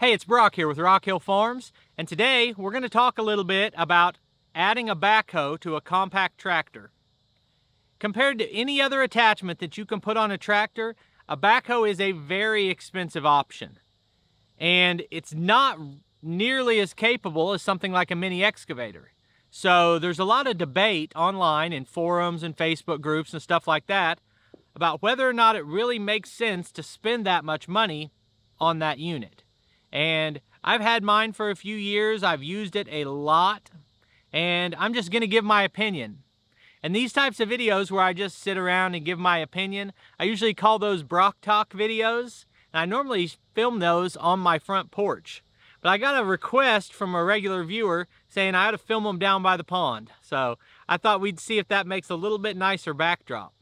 Hey, it's Brock here with Rock Hill Farms, and today we're going to talk a little bit about adding a backhoe to a compact tractor. Compared to any other attachment that you can put on a tractor, a backhoe is a very expensive option. And it's not nearly as capable as something like a mini excavator. So there's a lot of debate online in forums and Facebook groups and stuff like that about whether or not it really makes sense to spend that much money on that unit. And I've had mine for a few years. I've used it a lot. And I'm just going to give my opinion. And these types of videos where I just sit around and give my opinion, I usually call those Brock Talk videos. And I normally film those on my front porch. But I got a request from a regular viewer saying I ought to film them down by the pond. So I thought we'd see if that makes a little bit nicer backdrop.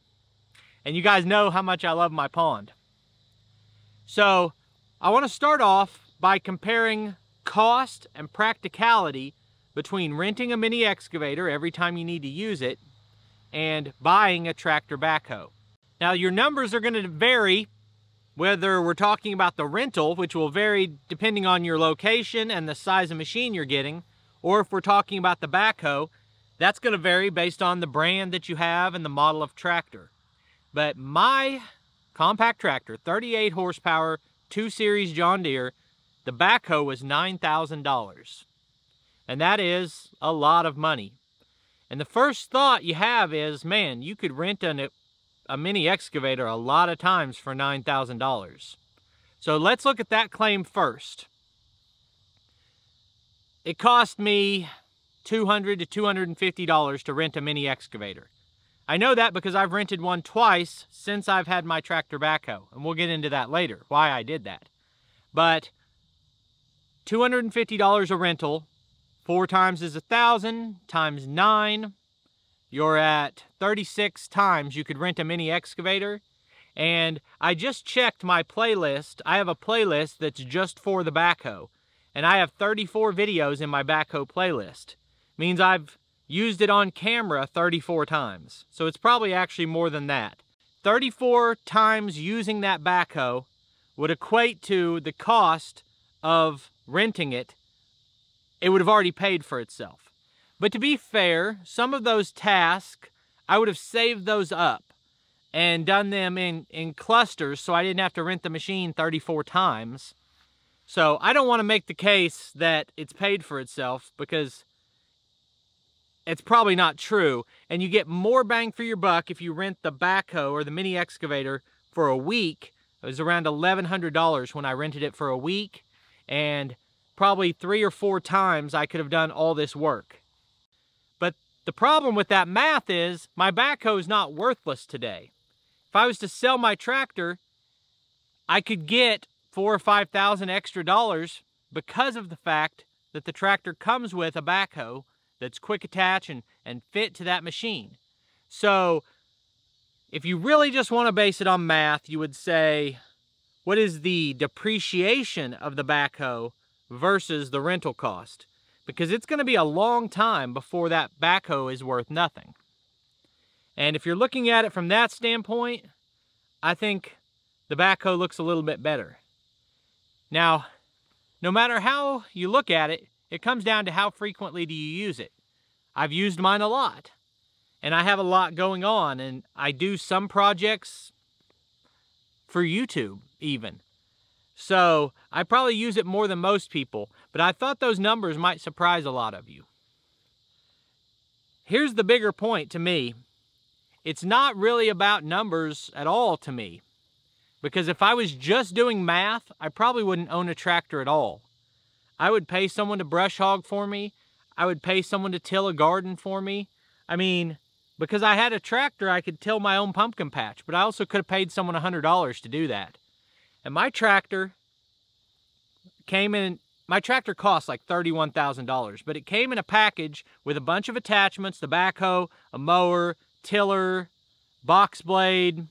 And you guys know how much I love my pond. So I want to start off by comparing cost and practicality between renting a mini excavator every time you need to use it and buying a tractor backhoe. Now your numbers are going to vary whether we're talking about the rental, which will vary depending on your location and the size of machine you're getting, or if we're talking about the backhoe, that's going to vary based on the brand that you have and the model of tractor. But my compact tractor, 38 horsepower, 2 Series John Deere, the backhoe was $9,000. And that is a lot of money. And the first thought you have is, man, you could rent an, a mini excavator a lot of times for $9,000. So let's look at that claim first. It cost me $200 to $250 to rent a mini excavator. I know that because I've rented one twice since I've had my tractor backhoe, and we'll get into that later, why I did that. But $250 a rental, four times is a thousand, times nine, you're at 36 times you could rent a mini excavator. And I just checked my playlist. I have a playlist that's just for the backhoe. And I have 34 videos in my backhoe playlist. Means I've used it on camera 34 times. So it's probably actually more than that. 34 times using that backhoe would equate to the cost of renting it, it would have already paid for itself. But to be fair, some of those tasks, I would have saved those up and done them in, in clusters so I didn't have to rent the machine 34 times. So I don't want to make the case that it's paid for itself because it's probably not true. And you get more bang for your buck if you rent the backhoe or the mini excavator for a week. It was around $1,100 when I rented it for a week and probably three or four times I could have done all this work. But the problem with that math is my backhoe is not worthless today. If I was to sell my tractor, I could get four or five thousand extra dollars because of the fact that the tractor comes with a backhoe that's quick attach and, and fit to that machine. So if you really just want to base it on math, you would say what is the depreciation of the backhoe versus the rental cost? Because it's going to be a long time before that backhoe is worth nothing. And if you're looking at it from that standpoint, I think the backhoe looks a little bit better. Now, no matter how you look at it, it comes down to how frequently do you use it. I've used mine a lot, and I have a lot going on, and I do some projects for YouTube even. So I probably use it more than most people, but I thought those numbers might surprise a lot of you. Here's the bigger point to me. It's not really about numbers at all to me. Because if I was just doing math, I probably wouldn't own a tractor at all. I would pay someone to brush hog for me. I would pay someone to till a garden for me. I mean, because I had a tractor, I could till my own pumpkin patch, but I also could have paid someone $100 to do that. And my tractor came in, my tractor cost like $31,000, but it came in a package with a bunch of attachments, the backhoe, a mower, tiller, box blade,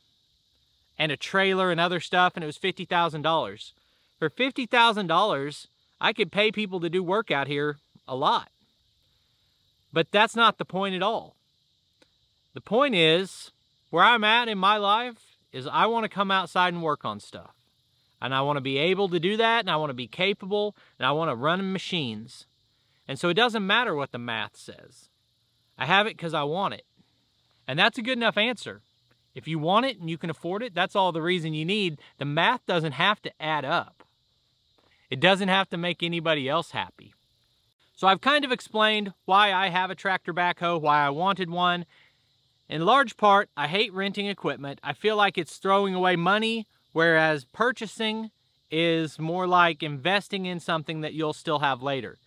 and a trailer and other stuff, and it was $50,000. For $50,000, I could pay people to do work out here a lot. But that's not the point at all. The point is, where I'm at in my life is I want to come outside and work on stuff. And I want to be able to do that, and I want to be capable, and I want to run machines. And so it doesn't matter what the math says. I have it because I want it. And that's a good enough answer. If you want it and you can afford it, that's all the reason you need. The math doesn't have to add up. It doesn't have to make anybody else happy. So I've kind of explained why I have a tractor backhoe, why I wanted one. In large part, I hate renting equipment. I feel like it's throwing away money, whereas purchasing is more like investing in something that you'll still have later.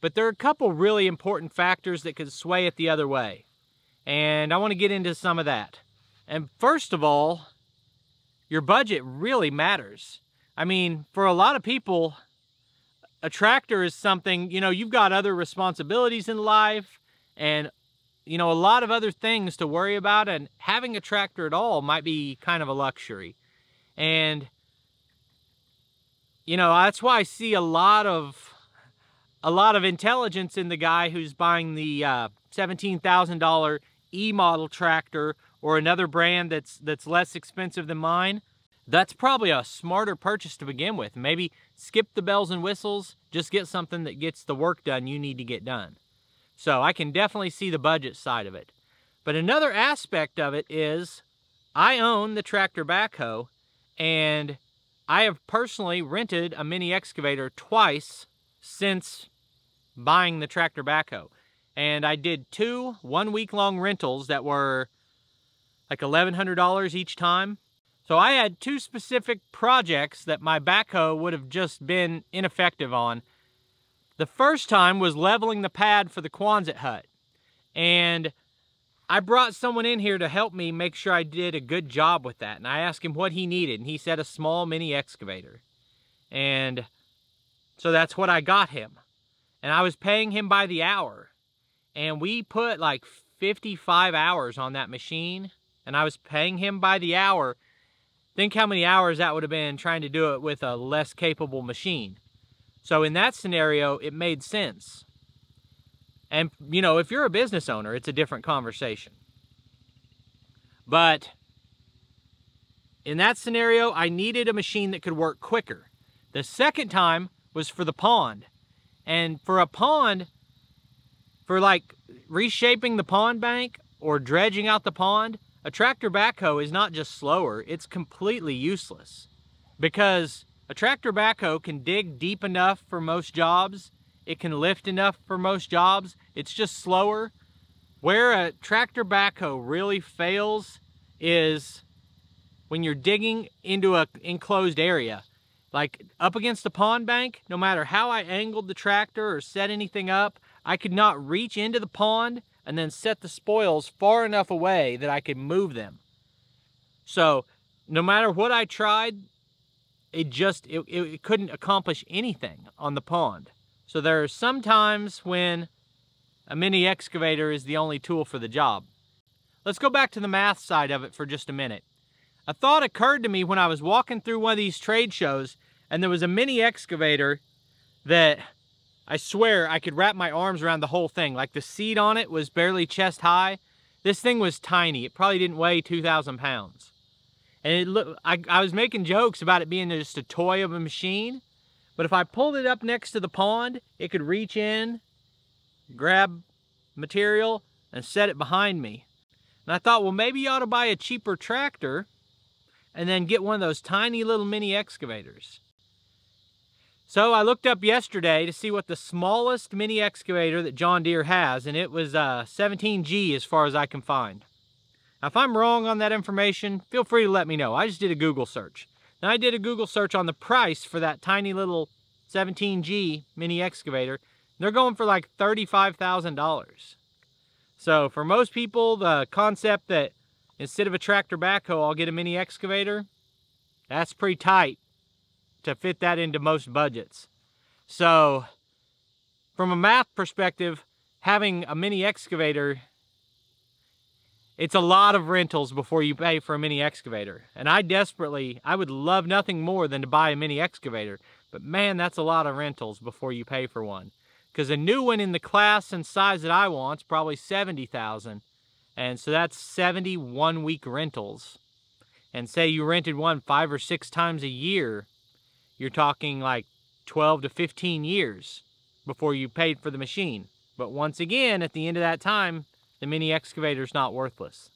But there are a couple really important factors that could sway it the other way. And I want to get into some of that. And first of all, your budget really matters. I mean, for a lot of people, a tractor is something, you know, you've got other responsibilities in life and, you know, a lot of other things to worry about. And having a tractor at all might be kind of a luxury. And, you know, that's why I see a lot of, a lot of intelligence in the guy who's buying the uh, $17,000 E-model tractor or another brand that's that's less expensive than mine, that's probably a smarter purchase to begin with. Maybe skip the bells and whistles, just get something that gets the work done you need to get done. So I can definitely see the budget side of it. But another aspect of it is I own the tractor backhoe and I have personally rented a mini excavator twice since buying the tractor backhoe. And I did two one week long rentals that were like $1,100 each time. So I had two specific projects that my backhoe would have just been ineffective on. The first time was leveling the pad for the Quonset hut. And I brought someone in here to help me make sure I did a good job with that. And I asked him what he needed, and he said a small mini excavator. And so that's what I got him. And I was paying him by the hour. And we put like 55 hours on that machine and I was paying him by the hour, think how many hours that would have been trying to do it with a less capable machine. So in that scenario, it made sense. And, you know, if you're a business owner, it's a different conversation. But in that scenario, I needed a machine that could work quicker. The second time was for the pond. And for a pond, for like reshaping the pond bank or dredging out the pond, a tractor backhoe is not just slower, it's completely useless. Because a tractor backhoe can dig deep enough for most jobs, it can lift enough for most jobs, it's just slower. Where a tractor backhoe really fails is when you're digging into an enclosed area. Like up against the pond bank, no matter how I angled the tractor or set anything up, I could not reach into the pond and then set the spoils far enough away that I could move them. So no matter what I tried, it just, it, it couldn't accomplish anything on the pond. So there are some times when a mini excavator is the only tool for the job. Let's go back to the math side of it for just a minute. A thought occurred to me when I was walking through one of these trade shows and there was a mini excavator that I swear I could wrap my arms around the whole thing. Like the seat on it was barely chest high. This thing was tiny. It probably didn't weigh 2,000 pounds. And it look, I, I was making jokes about it being just a toy of a machine. But if I pulled it up next to the pond, it could reach in, grab material, and set it behind me. And I thought, well, maybe you ought to buy a cheaper tractor and then get one of those tiny little mini excavators. So I looked up yesterday to see what the smallest mini excavator that John Deere has, and it was uh, 17G as far as I can find. Now, if I'm wrong on that information, feel free to let me know. I just did a Google search. Now, I did a Google search on the price for that tiny little 17G mini excavator. They're going for like $35,000. So for most people, the concept that instead of a tractor backhoe, I'll get a mini excavator, that's pretty tight to fit that into most budgets. So from a math perspective, having a mini excavator, it's a lot of rentals before you pay for a mini excavator. And I desperately, I would love nothing more than to buy a mini excavator. But man, that's a lot of rentals before you pay for one. Because a new one in the class and size that I want is probably 70000 And so that's 71 week rentals. And say you rented one five or six times a year, you're talking like 12 to 15 years before you paid for the machine. But once again, at the end of that time, the mini excavator is not worthless.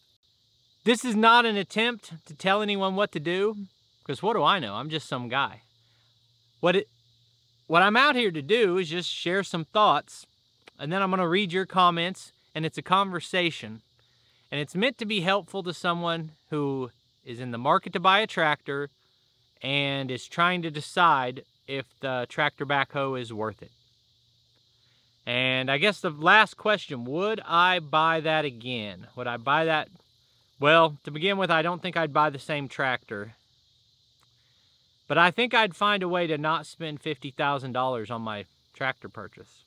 This is not an attempt to tell anyone what to do, because what do I know? I'm just some guy. What it, what I'm out here to do is just share some thoughts, and then I'm going to read your comments, and it's a conversation. And it's meant to be helpful to someone who is in the market to buy a tractor and is trying to decide if the tractor backhoe is worth it. And I guess the last question, would I buy that again? Would I buy that? Well, to begin with, I don't think I'd buy the same tractor. But I think I'd find a way to not spend $50,000 on my tractor purchase.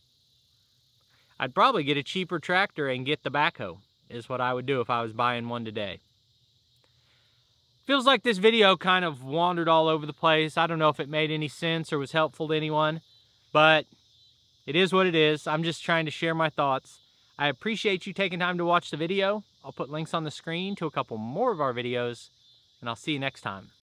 I'd probably get a cheaper tractor and get the backhoe, is what I would do if I was buying one today. Feels like this video kind of wandered all over the place. I don't know if it made any sense or was helpful to anyone, but it is what it is. I'm just trying to share my thoughts. I appreciate you taking time to watch the video. I'll put links on the screen to a couple more of our videos, and I'll see you next time.